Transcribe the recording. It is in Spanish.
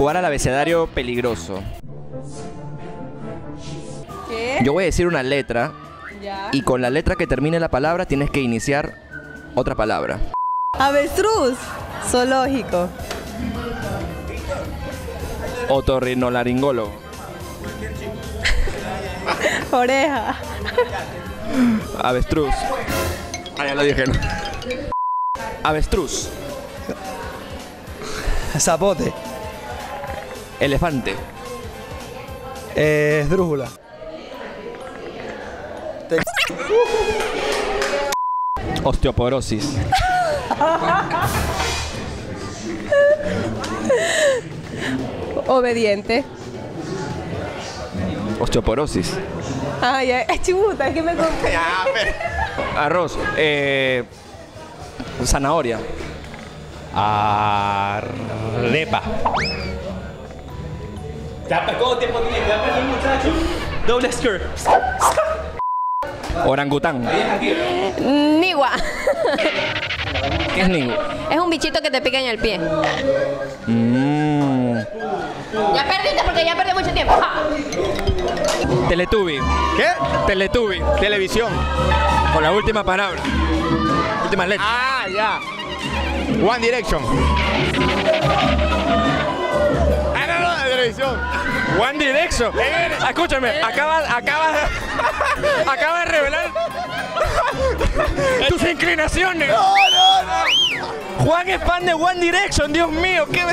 jugar al abecedario peligroso. ¿Qué? Yo voy a decir una letra Ya. y con la letra que termine la palabra tienes que iniciar otra palabra. Avestruz. Zoológico. Otorrinolaringólogo. Oreja. Avestruz. Ah, ya lo dije. ¿no? Avestruz. Zapote. Elefante. Eh, esdrújula. Osteoporosis. Obediente. Osteoporosis. Ay, ay, chibuta, es que me compré. Arroz. Eh, zanahoria. Arepa. Ya, ¿cuánto tiempo tiene? Ya perdió el muchacho. Doble skirt. Orangután. Nigua. ¿Qué es nigo? Es un bichito que te pica en el pie. Mm. Ya perdiste porque ya perdí mucho tiempo. Ja. Teletubi. ¿Qué? Teletubi. Televisión. Con la última palabra. Última letra. Ah, ya. One Direction. One Direction. Escúchame, acaba, acaba, acaba de revelar tus inclinaciones. No, no, no. Juan es fan de One Direction, Dios mío, qué...